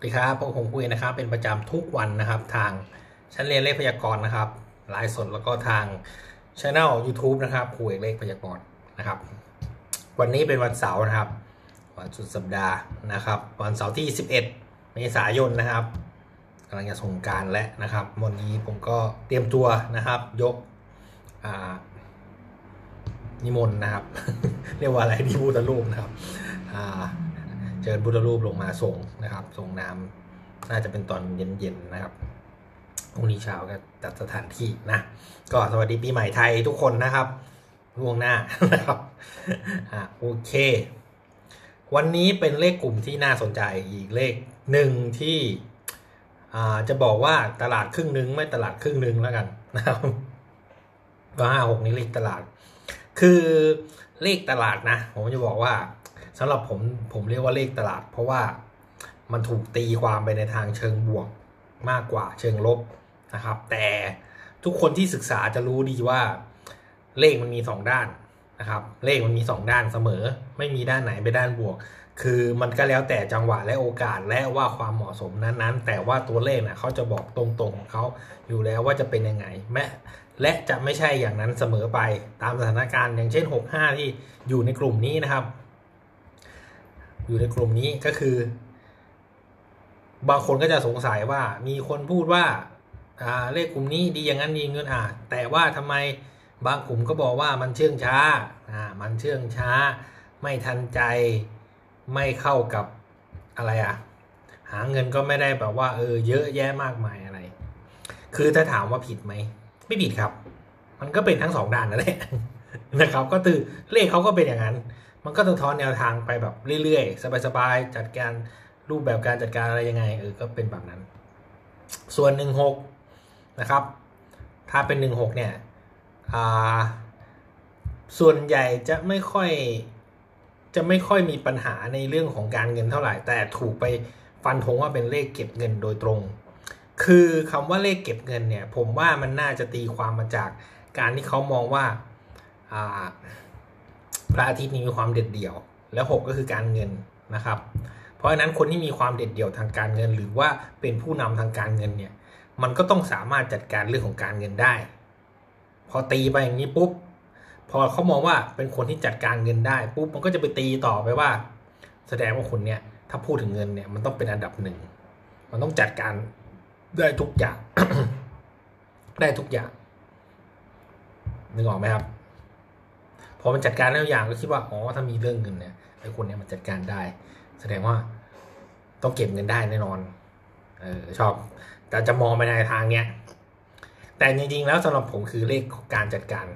สวัสดีครับพวกผมคุยนะครับเป็นประจำทุกวันนะครับ ทางชั้นเรียนเลขพยากรณ์นะครับไลฟ์สดแล้วก็ทางช anel YouTube นะครับครูเลขพยากรณ์นะครับ วันนี้เป็นวันเสาร์นะครับ วันสุดสัปดาห์นะครับ วันเสาร์ที่ 11 เมษายนนะครับกำลังจะส่งการแล้วนะครับวันนี้ผมก็เตรียมตัวนะครับ ยกนิมนต์นะครับ เรียกว่าอะไรที่พุทธรูปนะครับอ่า เชิญพุทธรูปลงมาส่งนะครับส่งน้ำน่าจะเป็นตอนเย็นๆนะครับพรุ่งนี้เช้าก็จัดสถานที่นะ ก็สวัสดีปีใหม่ไทยทุกคนนะครับล่วงหน้านะครับอะโอเค วันนี้เป็นเลขกลุ่มที่น่าสนใจอีกเลขหนึ่งที่จะบอกว่าตลาดครึ่งนึงไม่ตลาดครึ่งนึงแล้วกันนะครับก็ห้าหกนี้เลขตลาด คือเลขตลาดนะ ผมจะบอกว่า สำหรับผมผมเรียกว่าเลขตลาด เพราะว่ามันถูกตีความไปในทางเชิงบวกมากกว่าเชิงลบนะครับ แต่ทุกคนที่ศึกษาจะรู้ดีว่าเลขมันมีสองด้านนะครับ เลขมันมีสองด้านเสมอ ไม่มีด้านไหนไปด้านบวก คือมันก็แล้วแต่จังหวะและโอกาสและว่าความเหมาะสมนั้นๆ แต่ว่าตัวเลขนะเขาจะบอกตรงๆของเขาอยู่แล้วว่าจะเป็นยังไงแม้และจะไม่ใช่อย่างนั้นเสมอไปตามสถานการณ์อย่างเช่น 65 ที่อยู่ในกลุ่มนี้นะครับ อยู่ในกลุ่มนี้ก็คือ บางคนก็จะสงสัยว่ามีคนพูดว่าอ่าเลขกลุ่มนี้ดีอย่างนั้นดีเงินอ่าแต่ว่าทำไมบางกลุ่มก็บอกว่ามันเชื่องช้าอ่ามันเชื่องช้า ไม่ทันใจไม่เข้ากับอะไรอะหาเงินก็ไม่ได้แบบว่าเออเยอะแยะมากมายอะไร คือถ้าถามว่าผิดไหมไม่ผิดครับ มันก็เป็นทั้งสองด้านนั่นแหละนะครับ ก็คือเลขเขาก็เป็นอย่างนั้น มันก็สะท้อนแนวทางไปแบบเรื่อยๆ สบายๆ จัดการรูปแบบการจัดการอะไรยังไงเออก็เป็นแบบนั้น ส่วนหนึ่งหกนะครับ ถ้าเป็นหนึ่งหกเนี่ยอ่าส่วนใหญ่จะไม่ค่อยจะไม่ค่อยมีปัญหาในเรื่องของการเงินเท่าไหร่ แต่ถูกไปฟันธงว่าเป็นเลขเก็บเงินโดยตรง คือคำว่าเลขเก็บเงินเนี่ย ผมว่ามันน่าจะตีความมาจากการที่เขามองว่าอ่า พระอาทิตย์นี้มีความเด็ดเดี่ยว แล้วหกก็คือการเงินนะครับ เพราะฉะนั้นคนที่มีความเด็ดเดี่ยวทางการเงิน หรือว่าเป็นผู้นำทางการเงินเนี่ยมันก็ต้องสามารถจัดการเรื่องของการเงินได้ พอตีไปอย่างนี้ปุ๊บพอเขามองว่าเป็นคนที่จัดการเงินได้ปุ๊บมันก็จะไปตีต่อไปว่า แสดงว่าคนเนี่ยถ้าพูดถึงเงินเนี่ยมันต้องเป็นอันดับหนึ่งมันต้องจัดการได้ทุกอย่าง ได้ทุกอย่างนึกออกไหมครับ พอมันจัดการได้ทุกอย่างก็คิดว่าอ๋อถ้ามีเรื่องเงินเนี่ยไอ้คนเนี้ยมันจัดการได้ แสดงว่าต้องเก็บเงินได้แน่นอนเออชอบ แต่จะมองไปในทางเนี้ยแต่จริงๆแล้วสำหรับผมคือเลขของการจัดการ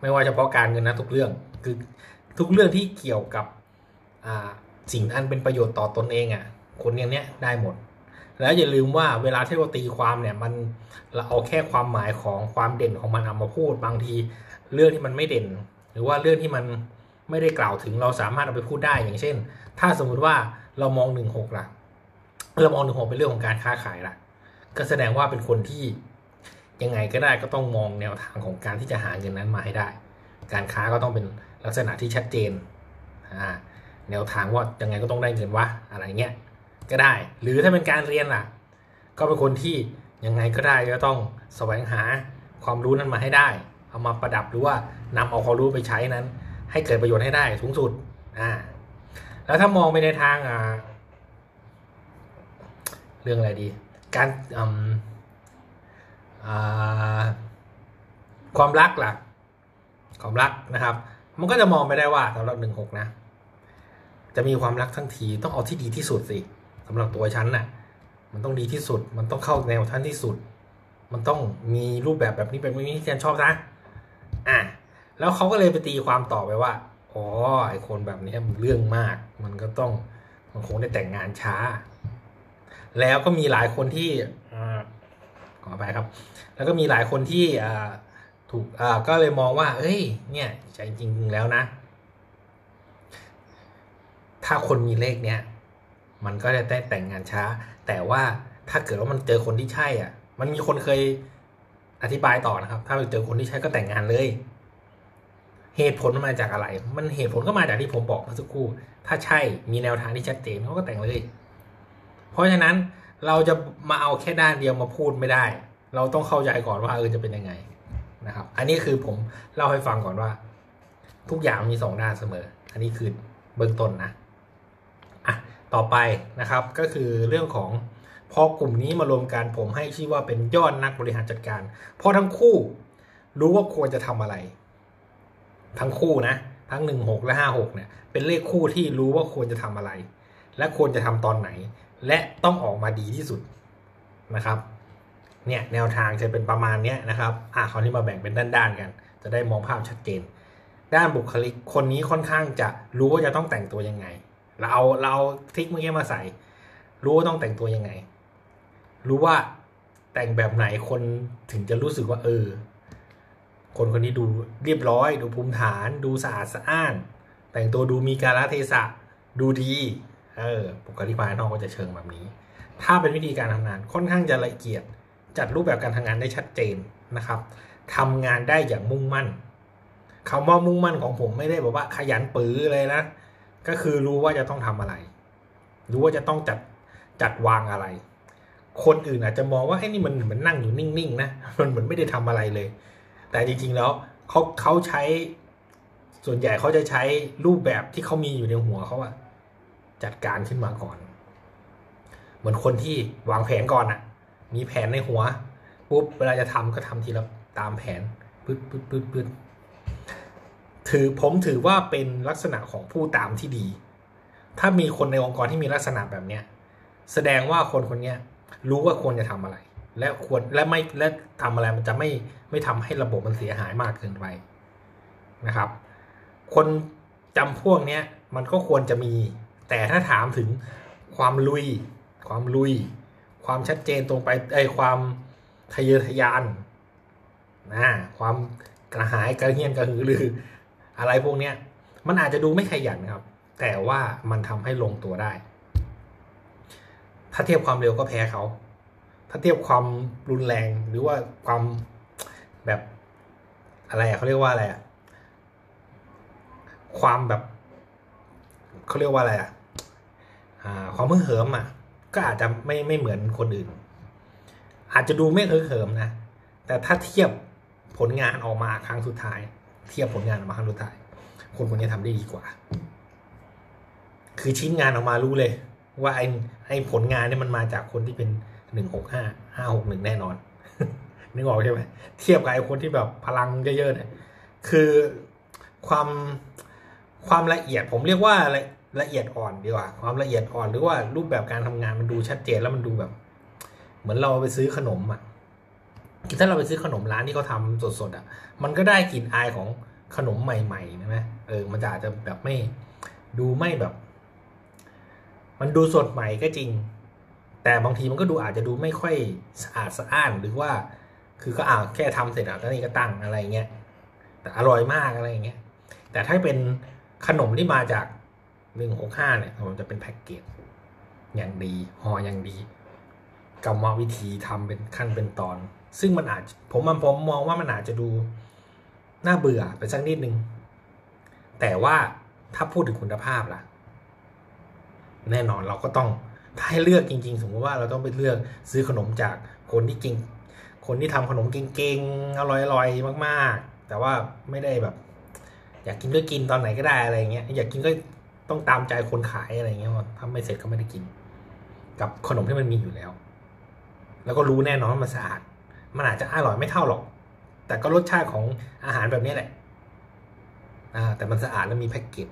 ไม่ว่าเฉพาะการเงินนะทุกเรื่องคือทุกเรื่องที่เกี่ยวกับอ่าสิ่งอันเป็นประโยชน์ต่อตนเองอะ่ะ คนอย่างเนี้ยได้หมด แล้วอย่าลืมว่าเวลาที่เราตีความเนี่ยมันเราเอาแค่ความหมายของความเด่นของมันเอามาพูดบางที เรื่องที่มันไม่เด่น หรือว่าเรื่องที่มันไม่ได้กล่าวถึงเราสามารถเอาไปพูดได้อย่างเช่น ถ้าสมมุติว่าเรามองหนึ่งหกล่ะเรามองหนึ่งหกเป็นเรื่องของการค้าขายล่ะ ก็แสดงว่าเป็นคนที่ยังไงก็ได้ก็ต้องมองแนวทางของการที่จะหาเงินนั้นมาให้ได้ การค้าก็ต้องเป็นลักษณะที่ชัดเจนอ่าแนวทางว่ายังไงก็ต้องได้เงินวะอะไรเงี้ย ก็ได้ หรือถ้าเป็นการเรียนล่ะ ก็เป็นคนที่ยังไงก็ได้ก็ต้องแสวงหาความรู้นั้นมาให้ได้ เอามาประดับหรือว่านำเอาความรู้ไปใช้นั้น ให้เกิดประโยชน์ให้ได้สูงสุดอ่าแล้วถ้ามองไปในทางอ่าเรื่องอะไรดี การอืมอ่าความรักล่ะ ความรักนะครับ มันก็จะมองไปได้ว่าสำหรับหนึ่งหกนะ จะมีความรักทั้งทีต้องเอาที่ดีที่สุดสิ สำหรับตัวฉันน่ะมันต้องดีที่สุด มันต้องเข้าแนวท่านที่สุด มันต้องมีรูปแบบแบบนี้เป็นแบบนี้ที่ฉันชอบนะอะแล้วเขาก็เลยไปตีความต่อไปว่าอ๋อไอคนแบบนี้มันเรื่องมาก มันก็ต้องมันคงได้แต่งงานช้า แล้วก็มีหลายคนที่อ่าขอไปครับ แล้วก็มีหลายคนที่อ่าถูกอ่าก็เลยมองว่า เอ้ย เนี่ยใจจริงๆแล้วนะ ถ้าคนมีเลขเนี้ย มันก็จะได้แต่งงานช้า แต่ว่าถ้าเกิดว่ามันเจอคนที่ใช่อะ มันมีคนเคยอธิบายต่อนะครับ ถ้าไปเจอคนที่ใช่ก็แต่งงานเลย เหตุผลมันมาจากอะไร มันเหตุผลก็มาจากที่ผมบอกเมื่อสักครู่ ถ้าใช่มีแนวทางที่ชัดเจนเขาก็แต่งเลย เพราะฉะนั้นเราจะมาเอาแค่ด้านเดียวมาพูดไม่ได้ เราต้องเข้าใจก่อนว่าเออจะเป็นยังไงนะครับ อันนี้คือผมเล่าให้ฟังก่อนว่า ทุกอย่างมีสองด้านเสมอ อันนี้คือเบื้องต้นนะอะ ต่อไปนะครับก็คือเรื่องของพอกลุ่มนี้มารวมกันผมให้ชื่อว่าเป็นยอดนักบริหารจัดการ เพราะทั้งคู่รู้ว่าควรจะทำอะไร ทั้งคู่นะทั้งหนึ่งหกและห้าหกเนี่ยเป็นเลขคู่ที่รู้ว่าควรจะทำอะไร และควรจะทำตอนไหน และต้องออกมาดีที่สุดนะครับเนี่ยแนวทางจะเป็นประมาณนี้นะครับอะคราวนี้มาแบ่งเป็นด้านๆกัน จะได้มองภาพชัดเจน ด้านบุคลิกคนนี้ค่อนข้างจะรู้ว่าจะต้องแต่งตัวยังไง เราเอาเราทิคเมื่อกี้มาใส่ รู้ว่าต้องแต่งตัวยังไง รู้ว่าแต่งแบบไหนคนถึงจะรู้สึกว่า เออ คนคนนี้ดูเรียบร้อย ดูภูมิฐาน ดูสะอาดสะอ้าน แต่งตัวดูมีกาลเทศะ ดูดีเออบุคลิภายนอกก็จะเชิงแบบนี้ ถ้าเป็นวิธีการทำงานค่อนข้างจะละเอียด จัดรูปแบบการทำงานได้ชัดเจนนะครับทำงานได้อย่างมุ่งมั่นคำว่ามุ่งมั่นของผมไม่ได้บอกว่าขยันปื้อเลยนะ ก็คือรู้ว่าจะต้องทำอะไร รู้ว่าจะต้องจัดจัดวางอะไร คนอื่นอาจจะมองว่าไอ้นี่มันเหมือนนั่งอยู่นิ่งๆนะมันเหมือนไม่ได้ทำอะไรเลย แต่จริงๆแล้วเขาเขาใช้ส่วนใหญ่เขาจะใช้รูปแบบที่เขามีอยู่ในหัวเขาอะจัดการขึ้นมาก่อน เหมือนคนที่วางแผนก่อนอะมีแผนในหัวปุ๊บเวลาจะทำก็ทำทีละตามแผนปึ๊ดปึ๊ดปึ๊ดปึ๊ด ถือผมถือว่าเป็นลักษณะของผู้ตามที่ดี ถ้ามีคนในองค์กรที่มีลักษณะแบบเนี้ยแสดงว่าคนคนนี้รู้ว่าควรจะทำอะไร และควรและไม่และทำอะไรมันจะไม่ไม่ทำให้ระบบมันเสียหายมากเกินไปนะครับ คนจำพวกเนี้ยมันก็ควรจะมี แต่ถ้าถามถึงความลุย ความลุย ความชัดเจนตรงไปไอความทะเยอทะยานนะความกระหายกระเฮียนกระหือรือ อะไรพวกเนี้ยมันอาจจะดูไม่ขยันครับ แต่ว่ามันทำให้ลงตัวได้ ถ้าเทียบความเร็วก็แพ้เขา ถ้าเทียบความรุนแรงหรือว่าความแบบอะไรอะเขาเรียกว่าอะไรอะความแบบเขาเรียกว่าอะไรอะอ่าความเพิ่งเหิมอะ ก็อาจจะไม่ไม่เหมือนคนอื่น อาจจะดูไม่เหิมนะ แต่ถ้าเทียบผลงานออกมาครั้งสุดท้าย เทียบผลงานออกมาครั้งสุดท้าย คนคนนี้ทำได้ดีกว่า คือชิ้นงานออกมารู้เลย ว่าไอ้ไอ้ผลงานเนี่ยมันมาจากคนที่เป็นหนึ่งหกห้าห้าหกหนึ่งแน่นอนนึกออกใช่ไหมเทียบกับไอ้คนที่แบบพลังเยอะๆเนี่ยคือความความละเอียดผมเรียกว่าละละเอียดอ่อนดีกว่า ความละเอียดอ่อนหรือว่ารูปแบบการทำงานมันดูชัดเจนแล้วมันดูแบบ เหมือนเราไปซื้อขนมอะ ถ้าเราไปซื้อขนมร้านที่เขาทาสดๆอะ มันก็ได้กลิ่นอายของขนมใหม่ๆใช่ไหมเออ มันจะอาจจะแบบไม่ดูไม่แบบ มันดูสดใหม่ก็จริง แต่บางทีมันก็ดูอาจจะดูไม่ค่อยสะอาดสะอ้านหรือว่า คือก็อ่าแค่ทำเสร็จอะแล้วนี่ก็ตั้งอะไรเงี้ยแต่อร่อยมากอะไรเงี้ยแต่ถ้าเป็นขนมที่มาจากหนึ่งหกห้าเนี่ยมันจะเป็นแพ็กเกจอย่างดีห่ออย่างดีกรรมวิธีทำเป็นขั้นเป็นตอน ซึ่งมันอาจผมมันผมมองว่ามันอาจจะดูน่าเบื่อไปสักนิดนึง แต่ว่าถ้าพูดถึงคุณภาพล่ะ แน่นอนเราก็ต้องถ้าให้เลือกจริง ๆ สมมติว่าเราต้องไปเลือกซื้อขนมจากคนที่เก่งคนที่ทำขนมเก่งๆอร่อยๆมากๆ แต่ว่าไม่ได้แบบ อยากกินก็กินตอนไหนก็ได้อะไรเงี้ยอยากกินก็ต้องตามใจคนขายอะไรเงี้ยว่าถ้าไม่เสร็จก็ไม่ได้กิน กับขนมที่มันมีอยู่แล้ว แล้วก็รู้แน่นอนว่ามันสะอาด มันอาจจะอร่อยไม่เท่าหรอก แต่ก็รสชาติของอาหารแบบนี้แหละอ่าแต่มันสะอาดแล้วมีแพ็กเกจ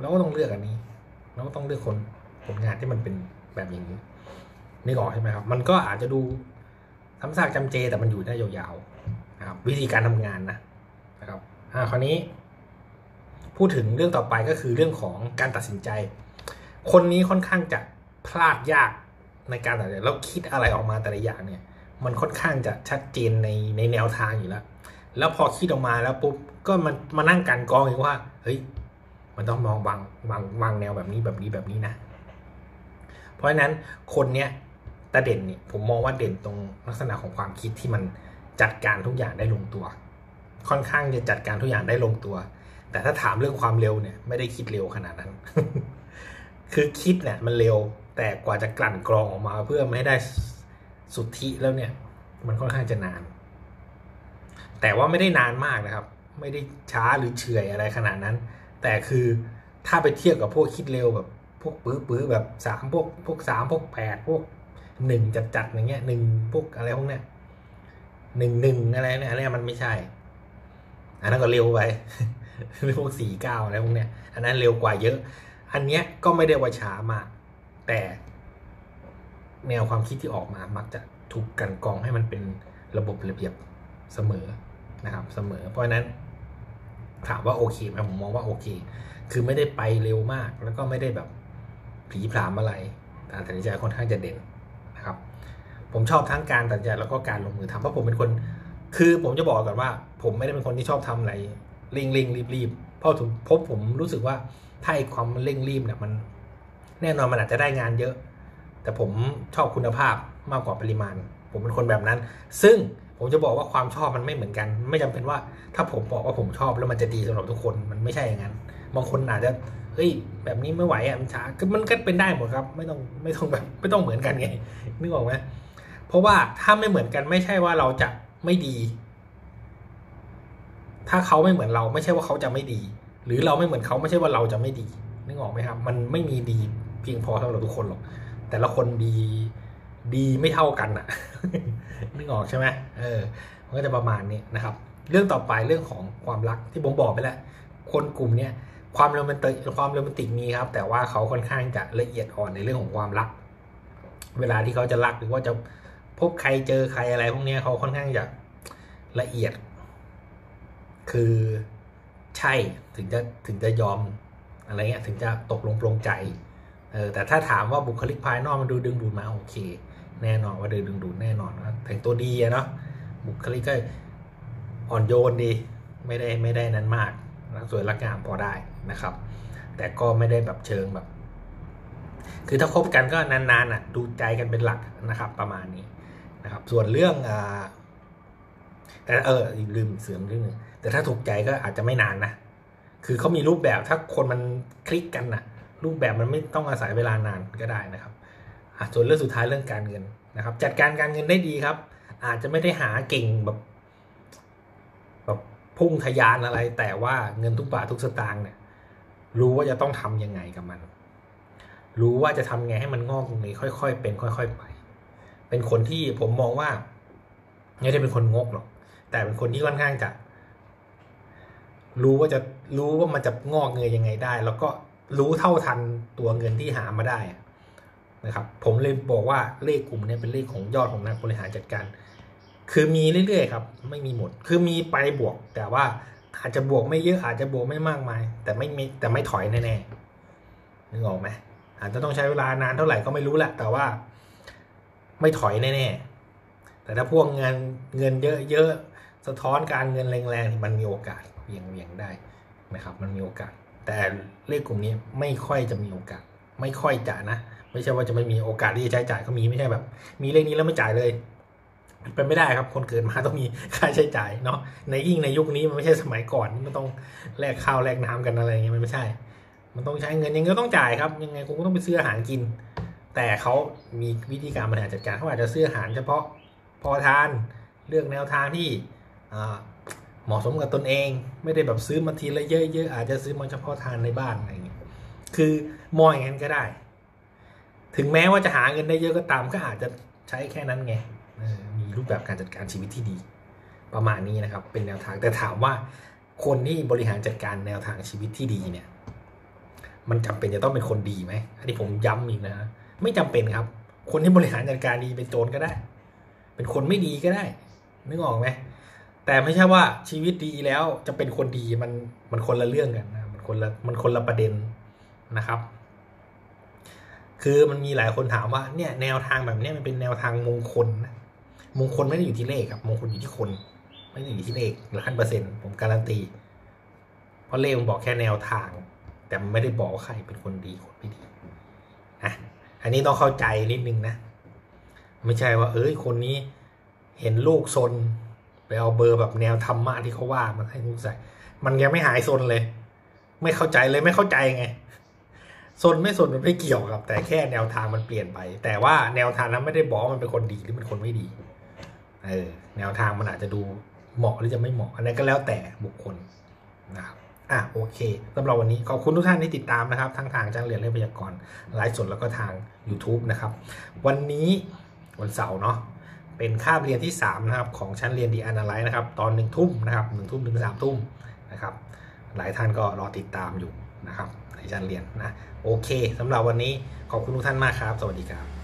เราก็ต้องเลือกอันนี้ เราก็ต้องเลือกคนผลงานที่มันเป็นแบบอย่างนี้นี่ก่อนใช่ไหมครับ มันก็อาจจะดูซ้ำซากจำเจแต่มันอยู่ได้ยาวๆนะครับวิธีการทำงานนะนะครับอ่าคราวนี้ พูดถึงเรื่องต่อไปก็คือเรื่องของการตัดสินใจ คนนี้ค่อนข้างจะพลาดยากในการตัดสินใจแล้วคิดอะไรออกมาแต่ละอย่างเนี่ย มันค่อนข้างจะชัดเจนในในแนวทางอยู่แล้ว แล้วพอคิดออกมาแล้วปุ๊บก็มันมานั่งกันกองอีกว่า เฮ้ย มันต้องมองวางวางวางแนวแบบนี้แบบนี้แบบนี้นะ เพราะฉะนั้นคนเนี้ยตาเด่นเนี่ยผมมองว่าเด่นตรงลักษณะของความคิดที่มันจัดการทุกอย่างได้ลงตัว ค่อนข้างจะจัดการทุกอย่างได้ลงตัว แต่ถ้าถามเรื่องความเร็วเนี่ย ไม่ได้คิดเร็วขนาดนั้น คือคิดเนี่ยมันเร็วแต่แต่กว่าจะกลั่นกรองออกมาเพื่อไม่ให้ได้ สุทธิแล้วเนี่ย มันค่อนข้างจะนาน แต่ว่าไม่ได้นานมากนะครับ ไม่ได้ช้าหรือเฉื่อยอะไรขนาดนั้น แต่คือถ้าไปเทียบกับพวกคิดเร็วแบบ พวกปื้อปื้อแบบสามพวกพวกสามพวกแปดพวกหนึ่งจัดจัดอย่างเงี้ยหนึ่งพวกอะไรพวกเนี้ยหนึ่งหนึ่งอะไรเนี่ยอันนี้มันไม่ใช่ อันนั้นก็เร็วไปพวกสี่เก้าอะไรพวกเนี้ย อันนั้นเร็วกว่าเยอะ อันเนี้ยก็ไม่ได้ว่าช้ามาก แต่ แนวความคิดที่ออกมามักจะถูกกันกรองให้มันเป็นระบบระเบียบเสมอนะครับเสมอ เพราะฉะนั้นถามว่าโอเคไหมผมมองว่าโอเค คือไม่ได้ไปเร็วมาก แล้วก็ไม่ได้แบบผีผามอะไรการตัดสินใจค่อนข้างจะเด่นนะครับ ผมชอบทั้งการตัดสินใจแล้วก็การลงมือทำเพราะผมเป็นคน คือผมจะบอกก่อนว่า ผมไม่ได้เป็นคนที่ชอบทำอะไรเร่งเร่งรีบรีบเพราะถึงพบผมรู้สึกว่าถ้าไอ้ความเร่งรีบเนี่ยมัน แน่นอนมันอาจจะได้งานเยอะ แต่ผมชอบคุณภาพมากกว่าปริมาณ ผมเป็นคนแบบนั้น ซึ่งผมจะบอกว่าความชอบมันไม่เหมือนกัน ไม่จำเป็นว่าถ้าผมบอกว่าผมชอบแล้วมันจะดีสำหรับทุกคนมันไม่ใช่อย่างนั้นบางคนอาจจะเฮ้ยแบบนี้ไม่ไหวอะมันช้าคือมันก็เป็นได้หมดครับ ไม่ต้องไม่ต้องแบบไม่ต้องเหมือนกันไงนึกออกไหมเพราะว่าถ้าไม่เหมือนกันไม่ใช่ว่าเราจะไม่ดี ถ้าเขาไม่เหมือนเราไม่ใช่ว่าเขาจะไม่ดี หรือเราไม่เหมือนเขาไม่ใช่ว่าเราจะไม่ดี นึกออกไหมครับ มันไม่มีดีเพียงพอสำหรับทุกคนหรอก แต่ละคนดีดีไม่เท่ากันอะนึกออกใช่ไหมเออมันก็จะประมาณนี้นะครับ เรื่องต่อไปเรื่องของความรักที่ผมบอกไปแล้ว คนกลุ่มเนี้ยความโรแมนติกความโรแมนติกมีครับ แต่ว่าเขาค่อนข้างจะละเอียดอ่อนในเรื่องของความรัก เวลาที่เขาจะรักหรือว่าจะพบใครเจอใครอะไรพวกนี้เขาค่อนข้างจะละเอียด คือใช่ถึงจะถึงจะยอมอะไรเงี้ยถึงจะตกลงปลงใจ เออแต่ถ้าถามว่าบุคลิกภายนอกมันดูดึงดูดมาโอเค แน่นอนว่าดึงดึงดูดแน่นอนนะแต่งตัวดีอะเนาะบุคลิกก็อ่อนโยนดีไม่ได้ไม่ได้นั้นมากสวยรักงามพอได้นะครับ แต่ก็ไม่ได้แบบเชิงแบบ คือถ้าคบกันก็นานๆอะดูใจกันเป็นหลักนะครับประมาณนี้นะครับ ส่วนเรื่องอ่าแต่เออลืมเสื่อมเรื่องนึงแต่ถ้าถูกใจก็อาจจะไม่นานนะคือเขามีรูปแบบถ้าคนมันคลิกกันนะ รูปแบบมันไม่ต้องอาศัยเวลานานก็ได้นะครับส่วนเรื่องสุดท้ายเรื่องการเงินนะครับ จัดการการเงินได้ดีครับ อาจจะไม่ได้หาเก่งแบบแบบพุ่งทยานอะไร แต่ว่าเงินทุกบาททุกสตางค์เนี่ย รู้ว่าจะต้องทํำยังไงกับมัน รู้ว่าจะทำไงให้มันงอกตรงนี้ค่อยๆ เป็นค่อย ๆ ไป เป็นคนที่ผมมองว่าไม่ได้เป็นคนงกหรอก แต่เป็นคนที่ค่อนข้างจะ รู้ว่าจะรู้ว่ามันจะงอกเงยยังไงได้ แล้วก็ รู้เท่าทันตัวเงินที่หามาได้นะครับ ผมเลยบอกว่าเลขกลุ่มนี้เป็นเลขของยอดของนักบริหารจัดการ คือมีเรื่อยๆครับ ไม่มีหมด คือมีไปบวก แต่ว่าอาจจะบวกไม่เยอะอาจจะบวกไม่มากมาย แต่ไม่มีแต่ไม่ถอยแน่ๆนึกออกไหมอาจจะต้องใช้เวลานานเท่าไหร่ก็ไม่รู้แหละแต่ว่า ไม่ถอยแน่ๆแต่ถ้าพวกเงินเงินเยอะๆสะท้อนการเงินแรงๆมันมีโอกาสเวียงเวียงได้นะครับ มันมีโอกาส แต่เลขกลุ่มนี้ไม่ค่อยจะมีโอกาส ไม่ค่อยจะนะ ไม่ใช่ว่าจะไม่มีโอกาสที่จะใช้จ่ายก็มีไม่ใช่แบบ มีเลขนี้แล้วไม่จ่ายเลยเป็นไม่ได้ครับ คนเกิดมาต้องมีค่าใช้จ่ายเนาะในยิ่งในยุคนี้มันไม่ใช่สมัยก่อนมันต้องแลกข้าวแลกน้ำกันอะไรเงี้ยมันไม่ใช่ มันต้องใช้เงินยังไงก็ต้องจ่ายครับยังไงคุณก็ต้องไปซื้ออาหารกิน แต่เขามีวิธีการบริหารจัดการเขาอาจจะซื้ออาหารเฉพาะพอทานเลือกแนวทางที่ เหมาะสมกับตนเอง ไม่ได้แบบซื้อมาทีละเยอะๆอาจจะซื้อมาเฉพาะทานในบ้านอะไรเงี้ยคือมองอย่างนั้นก็ได้ ถึงแม้ว่าจะหาเงินได้เยอะก็ตามก็อาจจะใช้แค่นั้นไงมีรูปแบบการจัดการชีวิตที่ดี ประมาณนี้นะครับ เป็นแนวทางแต่ถามว่าคนที่บริหารจัดการแนวทางชีวิตที่ดีเนี่ย มันจำเป็นจะต้องเป็นคนดีไหมอันนี้ผมย้ำอีกนะไม่จำเป็นครับ คนที่บริหารจัดการดีเป็นโจรก็ได้ เป็นคนไม่ดีก็ได้นึกออกไหม แต่ไม่ใช่ว่าชีวิตดีแล้วจะเป็นคนดีมันมันคนละเรื่องกันนะมันคนละมันคนละประเด็นนะครับ คือมันมีหลายคนถามว่าเนี่ยแนวทางแบบนี้มันเป็นแนวทางมงคลนะมงคลไม่ได้อยู่ที่เลขครับมงคลอยู่ที่คน ไม่ได้อยู่ที่เลขล้านเปอร์เซ็นต์ผมการันตีเพราะเลขมันบอกแค่แนวทาง แต่มันไม่ได้บอกใครเป็นคนดีคนไม่ดีนะอันนี้ต้องเข้าใจนิดนึงนะ ไม่ใช่ว่า เอ้ยคนนี้เห็นลูกซน ไปเอาเบอร์แบบแนวธรรมะที่เขาว่ามาให้ลูกใส่ มันยังไม่หายซนเลย ไม่เข้าใจเลยไม่เข้าใจไงสนไม่สนมันไม่เกี่ยวครับ แต่แค่แนวทางมันเปลี่ยนไป แต่ว่าแนวทางนั้นไม่ได้บอกมันเป็นคนดีหรือเป็นคนไม่ดี เออ แนวทางมันอาจจะดูเหมาะหรือจะไม่เหมาะอันนั้นก็แล้วแต่บุคคลนะครับอะโอเคสำหรับวันนี้ขอบคุณทุกท่านที่ติดตามนะครับ ทั้งทางจ้างเรียนเลขพยากรณ์ไลฟ์สดแล้วก็ทาง YouTube นะครับ วันนี้วันเสาร์เนาะ เป็นคาบเรียนที่3นะครับของชั้นเรียนดีอนาไลซ์นะครับตอนหนึ่งทุ่มนะครับหนึ่งทุ่มถึงสามทุ่มนะครับหลายท่านก็รอติดตามอยู่นะครับในชั้นเรียนนะโอเคสำหรับวันนี้ขอบคุณทุกท่านมากครับ สวัสดีครับ